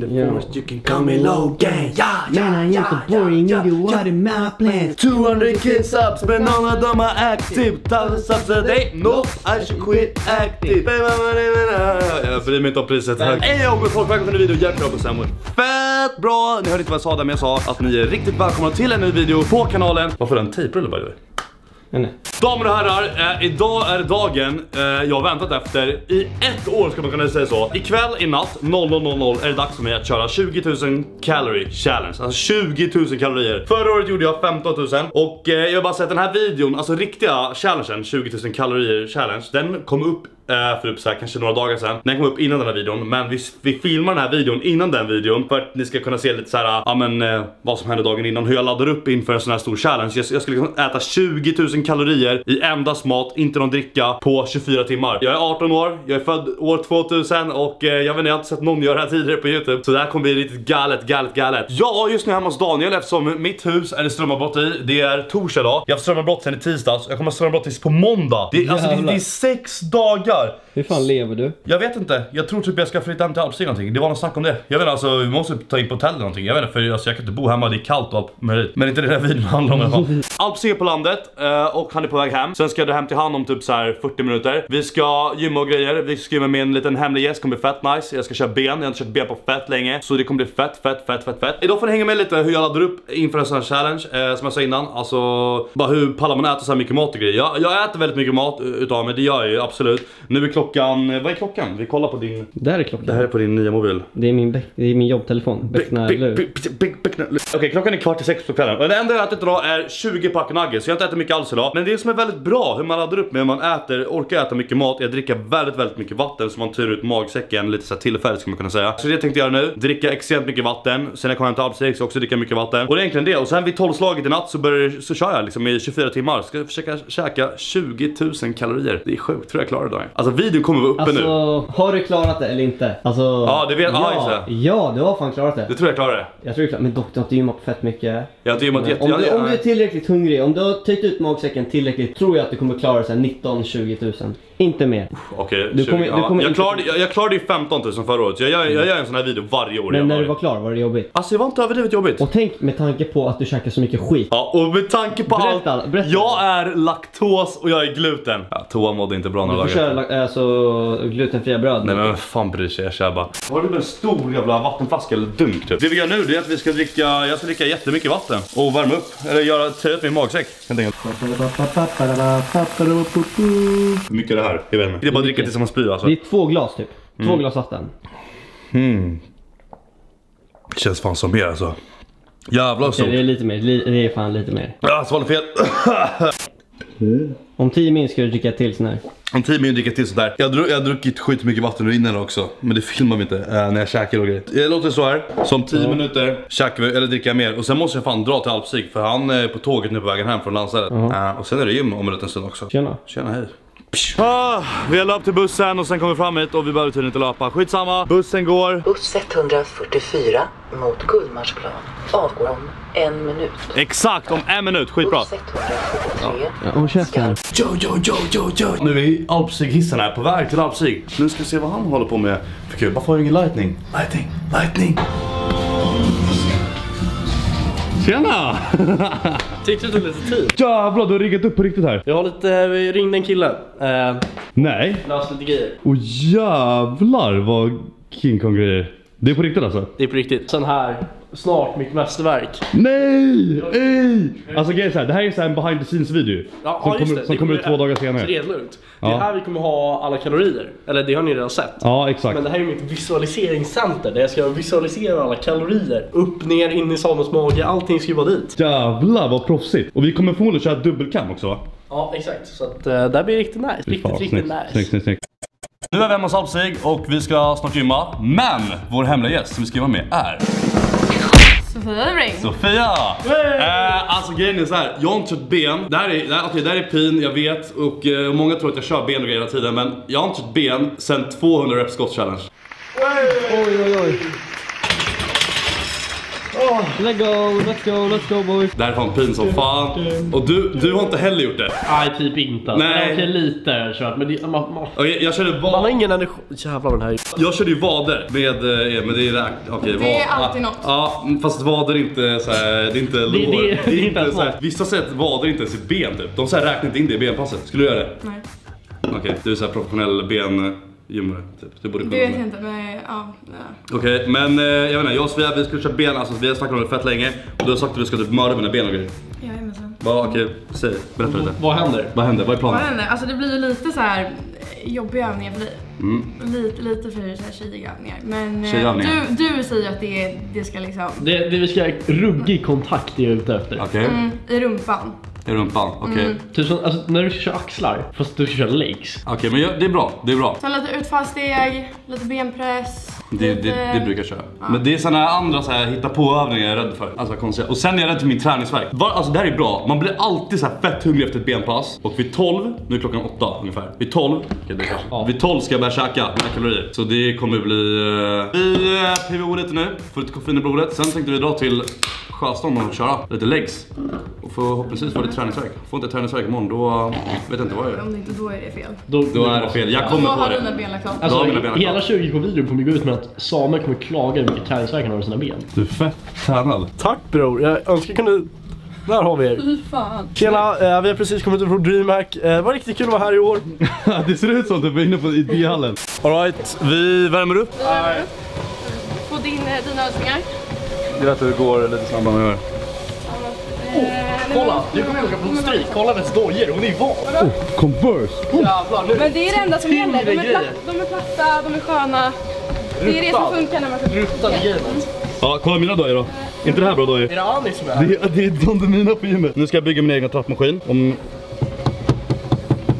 The Yeah. force you can call me Logan. Yeah, Man, I am so boring, you do what in my plans 200 kids subs, but none of them are active. Thousand subs a day, no, I should quit active. Jag bryr mig inte om priset. Hej och folk, välkomna till en video. Hjärtligt på Samuel. Fett bra! Ni hörde inte vad jag sa där, men jag sa att ni är riktigt välkomna till en ny video på kanalen. Varför en tejprulle by the way? Nej. Damer och herrar, eh, idag är dagen eh, jag har väntat efter i ett år ska man kunna säga så. Ikväll i natt 00.00 är det dags för mig att köra 20 000 calorie challenge. Alltså 20 000 kalorier. Förra året gjorde jag 15 000 och eh, jag har bara sett den här videon, alltså riktiga challengen 20 000 kalorier challenge. Den kom upp för upp så här, kanske några dagar sedan. Den kom upp innan den här videon, men vi, vi filmar den här videon innan den videon för att ni ska kunna se lite så här, ja men eh, vad som hände dagen innan, hur jag laddar upp inför en sån här stor challenge. Jag, jag skulle liksom äta 20 000 kalorier i endast mat, inte någon dricka på 24 timmar. Jag är 18 år, jag är född år 2000 och eh, jag vet inte, jag har inte sett någon göra det här tidigare på Youtube. Så det här kommer bli riktigt galet, galet, galet. Ja, just nu hemma hos Daniel eftersom mitt hus är det strömavbrott i. Det är torsdag idag. Jag har strömavbrott sen i tisdags. Jag kommer ha strömavbrott tills på måndag. Det, alltså, det, det är sex dagar. Hur fan lever du? Jag vet inte, jag tror typ jag ska flytta hem till Alpstig någonting. Det var något snack om det. Jag vet inte, alltså vi måste ta in på hotell eller någonting. Jag vet inte, för alltså, jag kan inte bo hemma, det är kallt och allt möjligt. Men inte det den här videon handlar om i alla fall. Alpstig är på landet eh, och han är på väg hem. Sen ska jag dra hem till han om typ så här 40 minuter. Vi ska gymma och grejer. Vi ska gymma med en liten hemlig gäst, kommer bli fett nice. Jag ska köra ben, jag har inte kört ben på fett länge. Så det kommer bli fett, fett, fett, fett, fett. Idag får ni hänga med lite hur jag laddar upp inför en sån här challenge. Eh, som jag sa innan, alltså bara hur pallar man äta så här mycket mat och grejer. Jag, jag äter väldigt mycket mat uh, utav mig, det gör jag ju absolut. Nu är klockan, eh, vad är klockan? Vi kollar på din... Där är klockan. Det här är på din nya mobil. Det är min, bäck- det är min jobbtelefon. Becknarlur. Okej, klockan är kvart i sex på kvällen. Och det enda jag har ätit idag är 20 pack nuggets. Så jag har inte ätit mycket alls idag. Men det som är väldigt bra, hur man laddar upp med man äter, orkar äta mycket mat, är att dricka väldigt, väldigt mycket vatten så man tur ut magsäcken lite så tillfälligt ska man kunna säga. Så det tänkte jag göra nu. Dricka extremt mycket vatten. Sen när jag kommer hem till Alpsik så också dricka mycket vatten. Och det är egentligen det. Och sen vid 12-slaget i natt så, börjar, så kör jag liksom i 24 timmar. Ska försöka käka 20 000 kalorier. Det är sjukt, tror jag klarar det idag. Alltså videon kommer vara uppe nu. Alltså, har du klarat det eller inte? Alltså, Ja, det vet- ja, just ja, det. ja, du har fan klarat det. Det tror jag klarar det. Jag tror du klarar Men dock, du har inte gymmat fett mycket. Jag har inte gymmat jätte... Om jag- du, om du är jag- tillräckligt hungrig, om du har töjt ut magsäcken tillräckligt, tror jag att du kommer klara här 19-20 tusen. Inte mer. Okej, Du 20, kommer- du ja. kommer jag, klarade, jag, jag klarade ju 15 000 förra året, jag, gör- jag gör en sån här video varje år. Men när du var klar, var det jobbigt? Alltså det var inte överdrivet jobbigt. Och tänk med tanke på att du käkar så mycket skit. Ja, och med tanke på Berätta, allt. berätta. Jag är laktos och jag är gluten. Ja, toa mådde inte bra Du några dagar. Köra alltså, glutenfria bröd. Nej men vem fan bryr sig, jag kör bara. Har du en stor jävla vattenflaska eller dunk typ? Det vi gör nu det är att vi ska dricka, jag ska dricka jättemycket vatten. Och värma upp, eller göra, töja ut min magsäck helt enkelt. Hur mycket är det här? Jag vet inte. Det är bara att dricka tills man spyr alltså. Det är två glas typ. Två Mm. glas vatten. Det känns fan som mer alltså. Jävlar så. Okej, det är lite mer. Det är fan lite mer. Jag svalde fel. Om 10 min ska du dricka till sån här. Om 10 minuter dricker jag till sådär. Jag, dru- jag har druckit skitmycket vatten ur innan också. Men det filmar vi inte äh, när jag käkar och grejer. Det låter så här. Så om 10 minuter käkar vi, eller dricker jag mer. Och sen måste jag fan dra till Alpsig för han är på tåget nu på vägen hem från landstället. Äh, och sen är det gym om en liten stund också. Tjena. Tjena hej. Ah, vi har löpt till bussen och sen kom vi fram hit och vi behöver tydligen inte löpa. Skitsamma, bussen går. Buss 144 mot Gullmarsplan avgår om en minut. Exakt om en minut, skitbra. Buss 143 Ja, käften. Jo, jo, jo, jo, jo. Nu är vi Alpsig-hissen här, på väg till Alpsig. Nu ska vi se vad han håller på med för kul. Varför har vi ingen lightning? Lightning, lightning. Tjena! Tyckte det tog lite tid. Jävlar, du har riggat upp på riktigt här. Jag har lite, vi ringde en kille. Eh, Nej. löst lite grejer. Och jävlar vad King Kong grejer. Det är på riktigt alltså? Det är på riktigt. Sen här, snart mitt mästerverk. Nej! Ej! Alltså grejen är så här, det här är så här en behind the scenes video. Ja, som ja, just kommer, det. som Det kommer ut två dagar Så det senare. är lugnt. Det Ja. är här vi kommer ha alla kalorier. Eller det har ni redan sett. Ja, exakt. Men det här är mitt visualiseringscenter där jag ska visualisera alla kalorier. Upp, ner, in i Samuels mage. Allting ska ju vara dit. Jävlar vad proffsigt. Och vi kommer förmodligen köra dubbelcam också va? Ja, exakt. Så att uh, det här blir riktigt nice. Riktigt, riktigt snyggt, nice. Snyggt, snyggt, snyggt. Nu är vi hemma hos Alpsig och vi ska snart gymma. Men vår hemliga gäst som vi ska gymma med är Sofia Ring. Sofia! Eh, alltså grejen är så här, jag har inte kört ben. Det här är, det här, okej, det här är pin, jag vet. Och eh, många tror att jag kör ben och grejer hela tiden. Men jag har inte kört ben sen 200 reps challenge. Oj, oj, oj. Let's go, let's go, let's go boys. Det här är fan pin som fan. Och du, du har inte heller gjort det. Nej, typ inte. Nej. Okej, lite har jag kört. Men det, man, man, Okej, jag körde man har vad... ingen energi. Jävlar vad den här är. Jag körde ju vader med, eh, men det är räk... Okej, Det vad- är alltid något. Ja, fast vader är inte så här, det är inte lår. det- det är inte ens så här, något. Vissa säger att vader inte ens är ben typ. De så här räknar inte in det i benpasset. Skulle du göra det? Nej. Okej, du är så här professionell bengymmare typ. Du borde kunna Det vet det. jag inte, men ja. ja. Okej, men eh, jag vet inte, jag och Sofia vi skulle köra ben, alltså vi har snackat om det fett länge. Och du har sagt att du ska typ mörda mina ben och grejer. Jajamensan. Va, okej, säg, berätta lite. Vad händer? Vad händer? Vad är Vad planen? händer? Alltså det blir ju lite så här eh, jobbiga övningar för dig. Lite, lite för så här tjejiga övningar. Men eh, Tjejövningar? du, du säger att det, det ska liksom Det, det vi ska ruggig kontakt är jag ute efter. Okej, mm, i rumpan. I rumpan, okej. Typ som, alltså, när du ska köra axlar, fast du ska köra legs. Okej, men jag, det är bra, det är bra. Sen lite utfallssteg, lite benpress. Det, det, lite... det brukar jag köra. Men det är här andra så här, hitta på övningar jag är rädd för. Alltså konstiga. Och sen är jag rädd för min träningsvärk. Var, alltså det här är bra. Man blir alltid så här fett hungrig efter ett benpass. Och vid 12, nu är klockan 8 ungefär. Vid 12, okej, det är. Ja. Vid 12 ska jag börja käka mina kalorier. Så det kommer bli... Uh, vi uh, PVO lite nu, får lite koffein i blodet. Sen tänkte vi dra till Sjöstånd och köra lite legs. Och förhoppningsvis få lite träningsvärk. Får inte träningsvärk imorgon då uh, vet jag inte vad jag gör. Om det inte då är det fel. Då, Då är det fel. Jag kommer har på det. klart. Då har mina Alltså, ben hela kvar. 20k-videon kommer gå ut med att Samuel kommer klaga hur mycket träningsvärk han har i sina ben. Du är fett tränad. Tack bror, jag önskar jag kunde... Där har vi er. Fy fan. Tjena, eh, vi har precis kommit ut från DreamHack. Eh, det var riktigt kul att vara här i år. det ser ut som att du är inne på idéhallen. Alright, vi värmer upp. På din, eh, dina önskningar. Det vet hur det går lite snabbare än jag gör. Kolla, du kommer åka på stryk. Kolla hennes dojor, hon är ju van. Converse! Jävlar, nu Men det är det enda som Tyngre gäller. De är, grejer. platt, de är platta, de är sköna. Det är det som funkar när man ska... ruttade gamet. Ja, kolla mina dojor då. inte det här bra dojor? Är det Ani som är här? Det, är- det är de är mina på gymmet. Nu ska jag bygga min egna trappmaskin. Om...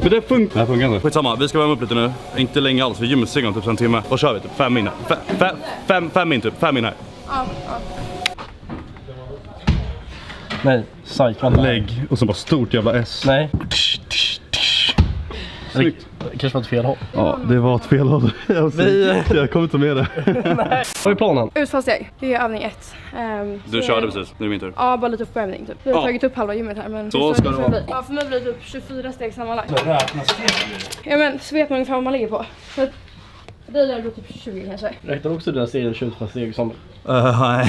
Men det funkar. Det här funkar inte. Skitsamma, vi ska värma upp lite nu. Inte länge alls, vi gymmet om typ en timme. Vad kör vi? Typ fem min här. Fem, fem, fem, fem min typ, fem min här. Ja, ja. Nej, psyk. Lägg och så bara stort jävla S. Nej. Snyggt. Det kanske var ett fel håll. Ja, det var ett fel håll. Jag, Vi- jag kommer inte med det. Vad är planen? Utfallssteg, det är övning ett. Ehm, Du så- körde precis, nu är det min tur. Ja, bara lite uppvärmning typ. Vi har Ja. tagit upp halva gymmet här men... Så ska det vara. Ja, för mig blir det typ 24 steg sammanlagt. Ja men, så vet man ungefär vad man ligger på. Så att, det bli typ 20 kanske. Räknar också dina steg 20 fast steg som... Uh, nej.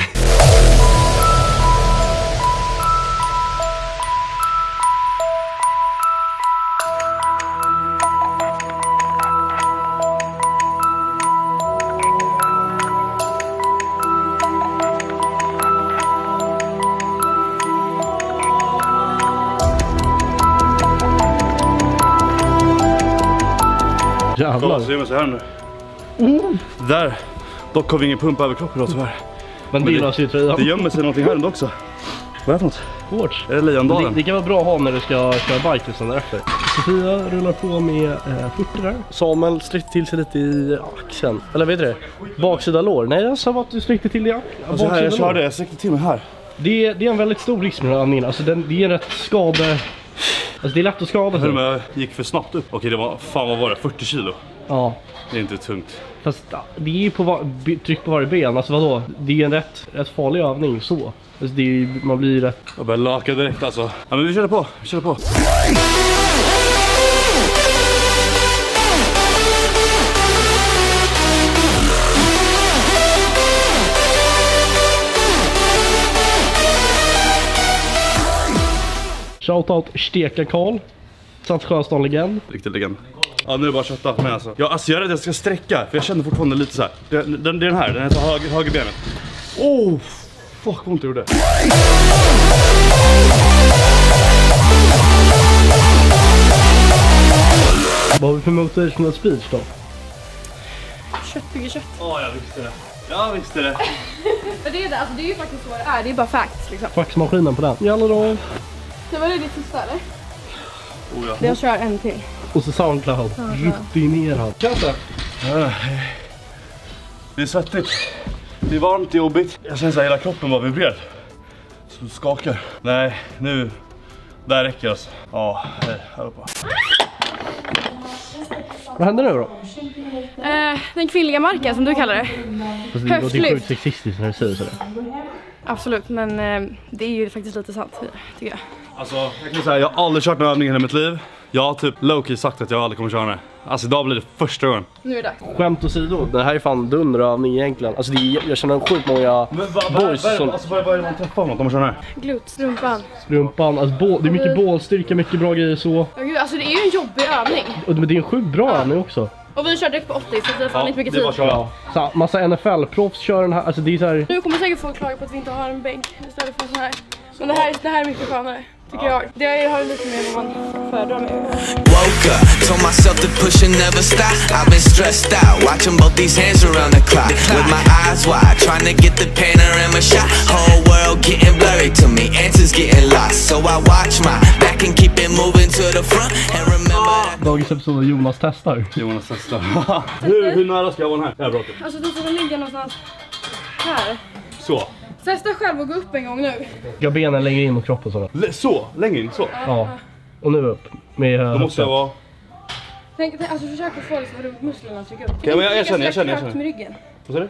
Jävlar. Så så här nu. Där. Dock har vi ingen pump över kroppen idag tyvärr. Men det- det tröjan. Det gömmer sig någonting här ändå också. Vad är det för något? Hårt. Är det Det, lejondalen? det kan vara bra att ha när du ska köra bike liksom därefter. Sofia rullar på med eh, 40 där. Samuel sträckte till sig lite i axeln. Eller vad heter det? Baksida lår. Nej, jag sa att du sträckte till i axeln. Alltså här, jag körde, jag sträckte till mig här. Det, är- det är en väldigt stor risk med den här övningen. Alltså den, det är en rätt skade... Alltså det är lätt att skada sig. men jag gick för snabbt upp. Okej, det var, fan vad var det? 40 kilo? Ja. Det är inte tungt. Fast det är ju på var, tryck på varje ben. Alltså vadå? Det är en rätt, rätt farlig övning så. Alltså det är, man blir rätt... Jag började laka direkt alltså. Ja men vi körde på, vi körde på. Shoutout Steka Karl. Satt Sjöstad-legend. Riktigt legend. Ja nu är det bara kötta med alltså. Ja alltså jag är rädd att jag ska sträcka för jag känner fortfarande lite så här. Det, den, det är den här, den heter höger, högerbenet. Oh! Fuck vad ont det gjorde. Vad har vi för motivational speech då? Kött bygger kött. Ja jag visste det. Jag visste det. Men det är det, alltså det är ju faktiskt så det är. Det är bara facts liksom. Faxmaskinen på den. Jalla då. Det var det ditt sista eller? Oh, ja. Jag kör en till. Och så Soundcloud. Rutinerad. Kanske. Det är svettigt. Det är varmt, det är jobbigt. Jag känner såhär hela kroppen bara vibrerar. Så det skakar. Nej, nu. Där räcker alltså. Ja, här uppe. Vad händer nu då? Eh, den kvinnliga marken som du kallar det. Fast det låter sjukt sexistiskt när du säger sådär. Absolut, men eh, det är ju faktiskt lite sant tycker jag. Alltså, jag kan säga, jag har aldrig kört en övning i hela mitt liv. Jag har typ low-key sagt att jag aldrig kommer köra det. Alltså idag blir det första gången. Nu är det dags. Skämt åsido, det här är fan dunderövning egentligen. Alltså det är, jag känner sjukt många boys som alltså, vad, vad är det man träffar något om man kör den här? Glutes, rumpan. rumpan, alltså bå, det är mycket bålstyrka, mycket bra grejer så. Ja, gud, alltså det är ju en jobbig övning. Och det det är en sjukt bra övning också. Och vi kör direkt på 80 så det är fan inte mycket tid. köra. Så, massa NFL-proffs kör den här, alltså det är så här. Nu kommer säkert folk klaga på att vi inte har en bänk istället för en sån här. Men det här, det här är mycket skönare, tycker jag. Det har lite mer vad man föredrar med. Woke up, told myself to push and never stop. I've been stressed out, watching both these hands around the clock. With my eyes wide, trying to get the panorama shot. Whole world getting blurry to me, answers getting lost. So I watch my back and keep it moving to the front. And remember that. Dagens episod av Jonas testar. Jonas testar. hur, hur nära ska jag vara den här? Här är bra typ. Alltså du ska ligga någonstans här. Så. Testa själv och gå upp en gång nu. Jag benen längre in mot kroppen sådär. L- så, längre in, så. Ja. Och nu upp. Med Då måste jag vara... Tänk, tänk, alltså försök att få liksom rumpmusklerna att trycka upp. men jag- jag känner, jag känner, jag känner. med ryggen. Vad säger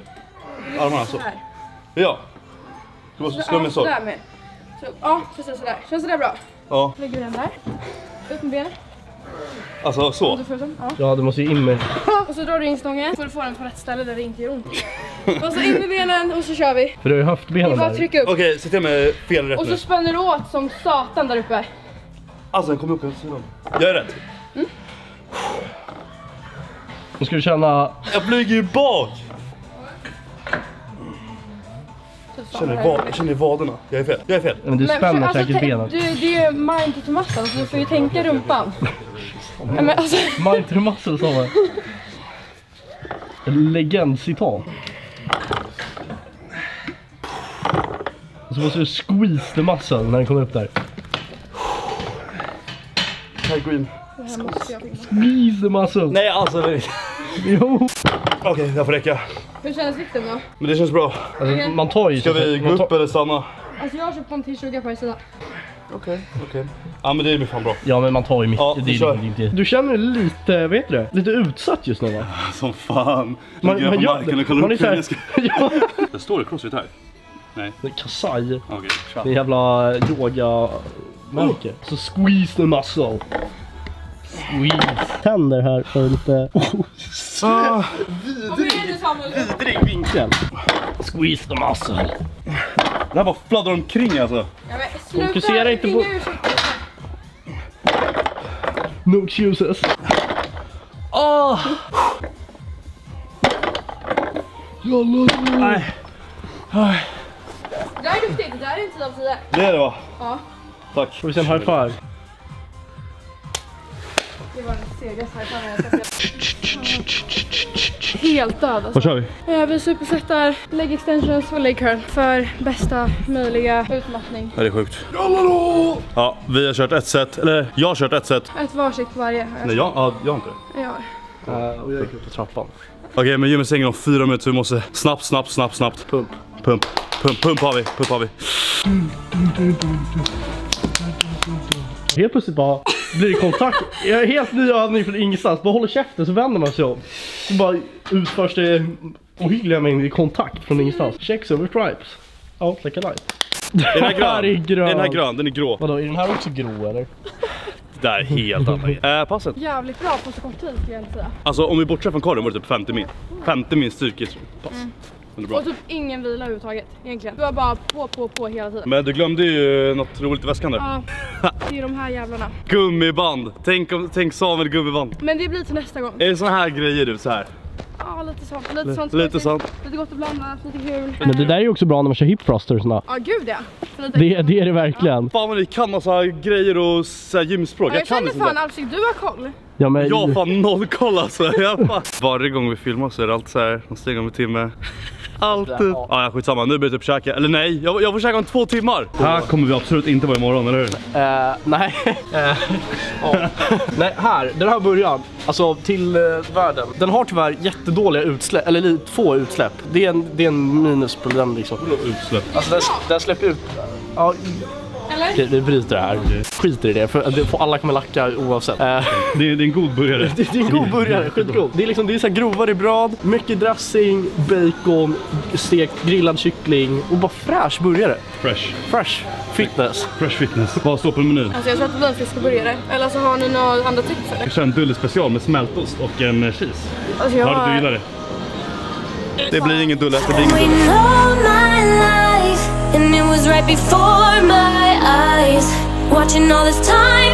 du? Armarna så. Här. Ja. Du måste slå med så. sådär med. Så, ja, precis sådär. Känns det där bra? Ja, Lägger vi den där. Upp med benen. alltså så. Du får så. Ja. Ja, du måste ju in med... Och så drar du in stången. Får du få den på rätt ställe där det inte gör ont. och så in med benen och så kör vi. För du har ju Det är höftbenen där. trycka upp. Okej, se till med fel rätt Och så spänner du åt som satan där uppe. Alltså den kommer upp på sidan. Jag är rätt. Nu ska du känna... Jag flyger ju bak! Känner vad, jag känner vaderna. Jag är fel. Jag är fel. Men du spänner alltså, säkert benen. Du, det är ju mind to muscle, så du får ju tänka rumpan. Men alltså, Mind to muscle sa man. En Legendcitat. Och så måste du squeeze the muscle när den kommer upp där. Här går in. det. Squeeze the muscle. Nej alltså. det- Jo. Okej, det här får räcka. Hur känns vikten då? Men det känns bra. Alltså, man tar ju... Ska vi gå man upp eller stanna? Alltså jag har köpt en 20 på varje sida. Okej, okej. Ja men det blir fan bra. Ja men man tar ju mycket. Ja, det är kör. det inte. Du känner dig lite, vet du det? Lite utsatt just nu va? Som fan. Man, på gör det. kollar Man är upp så hur här- jag ska... ja. Det står det crossfit här? Nej. Det är Kasai. Okej, Det är tja. jävla yoga-märke. Så squeeze the muscle. Squeeze. Tänder här för lite Ah, igen nu Samuel! vidrig vinkel. squeeze the muscle. Det här bara fladdrar omkring alltså. Ja, men sluta Fokusera inte på-. No excuses. Ah! Nej. Det där är duktigt, det där är en 10 av 10. Det är det va? Ja, Tack. Får vi se en high five? det var den segaste här framme jag sett. Helt död alltså. Vad kör vi? Eh, Vi supersättar leg extensions och leg curl för bästa möjliga utmattning. Det är sjukt. Ja, vi har kört ett set, eller jag har kört ett set. Ett varsitt varje. Nej, jag, ja, jag har inte det. Jag har. Uh, och jag gick upp på trappan. Okej, men Jimmy stänger om fyra minuter. Vi måste snabbt, snabbt, snabbt, snabbt. Pump. Pump, pump, pump har vi, pump har vi. Helt plötsligt bara blir kontakt. Jag är helt ny övning från ingenstans. Bara håller käften så vänder man sig om. Så bara utförs det ohyggliga mängder kontakt från ingenstans. Checks over stripes. Out like a light. Är den här grön? här är grön. Den här grön? Den är grå. Vadå, är den här också grå eller? Det där är helt annat. Äh, passet. Jävligt bra på så kort tid skulle jag säga. Alltså om vi bortser från korren var det typ 50 min. 50 min styrkepass. Bra. Och typ ingen vila överhuvudtaget egentligen. Du var bara på, på, på hela tiden. Men du glömde ju något roligt i väskan där. Ja, det är de här jävlarna. Gummiband. Tänk, om, tänk Samuel gummiband. Men det blir till nästa gång. Är det såna här grejer du så här? Ja, lite sånt. Lite sånt. Lite sånt. Lite gott och blandat, lite kul. Men det där är ju också bra när man kör hip thrusters. Ja, Ja, gud ja. Det, det är det verkligen. Fan vad ni kan massa grejer och så här, gymspråk. Ja, Jag jag kan känner inte fan. Alfred, du har koll. Ja, men, Jag har fan noll koll alltså. Jag fan. Varje gång vi filmar så är det alltid så här, de stänger om en timme. Alltid. Ja, ja skitsamma, nu det typ käka. Eller nej, jag, jag får käka om två timmar. Här kommer vi absolut inte vara imorgon, eller hur? Eh, nej. Ja. nej, här. Den här början. Alltså till eh, världen. Den har tyvärr jättedåliga utsläpp, eller lite få utsläpp. Det är en, det är en minus på den liksom. Utsläpp. Alltså den, den släpper ut... Ja, En eller? Okej, vi bryter det här. Skiter i det, för det alla kommer lacka oavsett. Det är, det är en god burgare. det, det är en god burgare, skitgod. Det är liksom, det är så här grova ribbrad, mycket dressing, bacon, stekt grillad kyckling och bara fräsch burgare. Fresh. Fresh fitness. Fresh fitness. Vad står på menyn? Alltså jag tror att det blir en fiskburgare. Eller så har ni några andra tips det? Jag kör en Dulle special med smältost och en eh, cheese. Alltså jag Ja, du gillar det? Det blir ingen Dulle. Det blir ingen Waiting eyes, watching all this time.